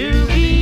to be.